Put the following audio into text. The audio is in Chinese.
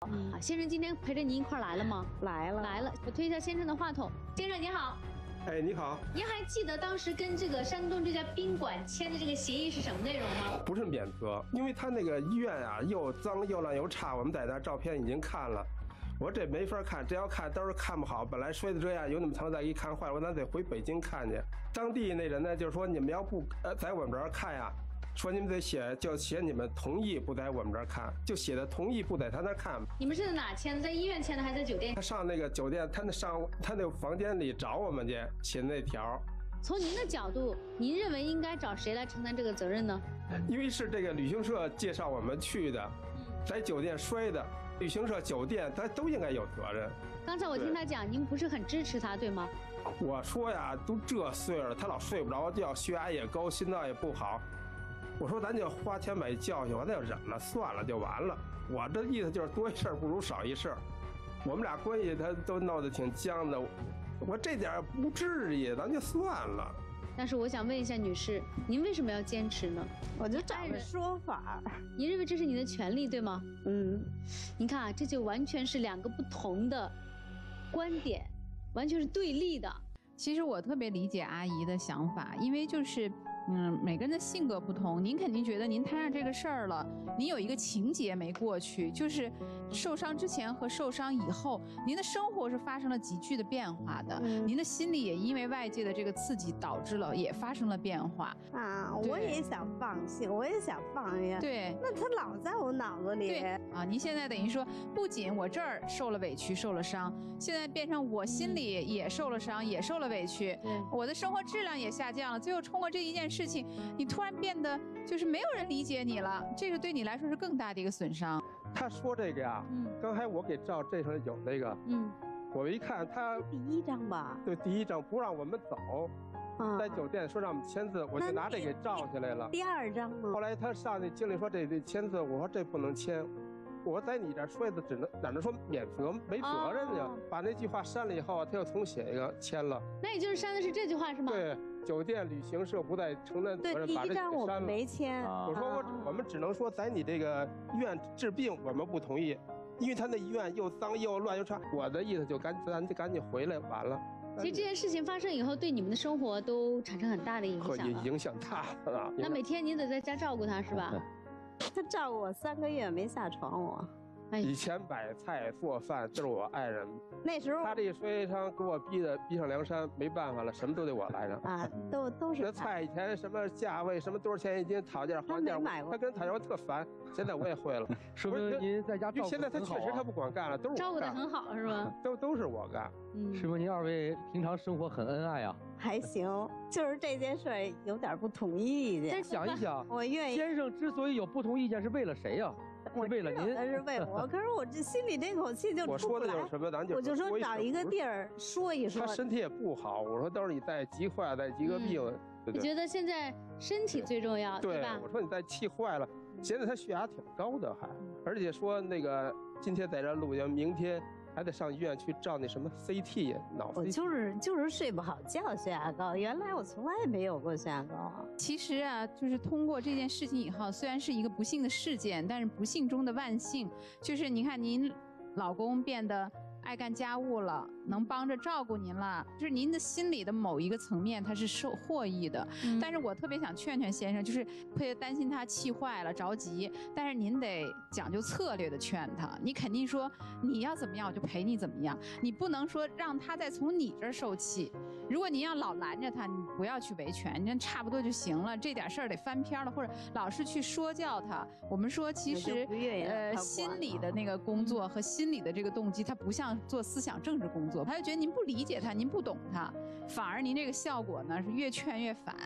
啊，先生今天陪着您一块儿来了吗？来了来了，我推一下先生的话筒。先生您好，哎，你好，您还记得当时跟这个山东这家宾馆签的这个协议是什么内容吗？不是免责，因为他那个医院啊又脏又乱又差，我们在那照片已经看了，我这没法看，这要看都是看不好，本来摔的这样，有那么疼，再一看坏了，我咱得回北京看去。当地那人呢，就是说你们要不呃在我们这儿看呀，说你们得写就写你们同意不在我们这儿看，就写的同意不在他那儿看。你们是在哪签的？在医院签的还是在酒店他？上那个酒店，他那上他那房间里找我们去，写那条。从您的角度，您认为应该找谁来承担这个责任呢？因为是这个旅行社介绍我们去的，在酒店摔的，旅行社、酒店他都应该有责任。刚才我听他讲，您不是很支持他，对吗？我说呀，都这岁数了，他老睡不着觉，血压也高，心脏也不好。我说咱就花钱买教训，我那就忍了，算了就完了。我这意思就是多一事儿不如少一事儿。我们俩关系他都闹得挺僵的，我这点儿不至于，咱就算了。但是我想问一下女士，您为什么要坚持呢？我就找个说法儿。您认为这是您的权利，对吗？嗯，您看啊，这就完全是两个不同的观点，完全是对立的。其实我特别理解阿姨的想法，因为就是。嗯，每个人的性格不同，您肯定觉得您摊上这个事儿了，您有一个情节没过去，就是受伤之前和受伤以后，您的生活是发生了急剧的变化的，嗯您的心理也因为外界的这个刺激导致了也发生了变化。啊，我也想放弃，我也想放下。，对，那他老在我脑子里。对啊，您现在等于说，不仅我这儿受了委屈、受了伤，现在变成我心里也受了伤、也受了委屈，对我的生活质量也下降了。最后通过这一件事情，你突然变得就是没有人理解你了，这个对你来说是更大的一个损伤。他说这个呀，嗯刚才我给照这上有那个，嗯，我一看他第一张吧，对第一张不让我们走，啊，在酒店说让我们签字，我就拿这给照下来了。第二张吗后？来他上去经理说这得签字，我说这不能签。我说在你这儿摔的只能哪能说免责没责任呀？哦把那句话删了以后，他又重写一个签了。那也就是删的是这句话是吗？，对，酒店旅行社不再承担责对，任，第一把这张我们给删了。没签。啊我说我我们只能说在你这个医院治病，我们不同意，因为他那医院又脏又乱又差。我的意思就赶咱就赶紧回来，完了。其实这件事情发生以后，对你们的生活都产生很大的影可响了。影响大了。那每天你得在家照顾他是吧？他照顾我三个月没下床我，哎以前买菜做饭就是我爱人，那时候他这一摔伤给我逼的逼上梁山，没办法了，什么都得我来着。啊，都都是那菜以前什么价位，什么多少钱一斤，讨价还价，他跟人讨价我特烦。现在我也会了，说明您在家照顾因为现在他得很好啊确实他不管干了，都是照顾的，很好是吧？都都是我干。嗯，师傅您二位平常生活很恩爱啊。还行，就是这件事儿有点不同意见。想一想，我愿意，先生之所以有不同意见，是为了谁呀、是为了您。那是为我，可是我这心里这口气就我出不来说的就是。什么，咱就我就说找一个地儿说一说他。身体也不好，我说到时候你再急坏了，再急个病，对你觉得现在身体最重要，对吧？我说你再气坏了，现在他血压挺高的还，而且说那个今天在这录音，明天还得上医院去照那什么 CT 脑我 CT。就是就是睡不好觉，血压高。原来我从来没有过血压高啊。其实啊，就是通过这件事情以后，虽然是一个不幸的事件，但是不幸中的万幸，就是你看您老公变得爱干家务了，能帮着照顾您了，就是您的心里的某一个层面，他是受获益的。嗯但是我特别想劝劝先生，就是会担心他气坏了、着急，但是您得讲究策略的劝他。你肯定说你要怎么样，我就陪你怎么样，你不能说让他再从你这儿受气。如果您要老拦着他，你不要去维权，你差不多就行了。这点事儿得翻篇了，或者老是去说教他。我们说，其实呃，心理的那个工作和心理的这个动机，它不像做思想政治工作，他就觉得您不理解他，您不懂他，反而您这个效果呢是越劝越反。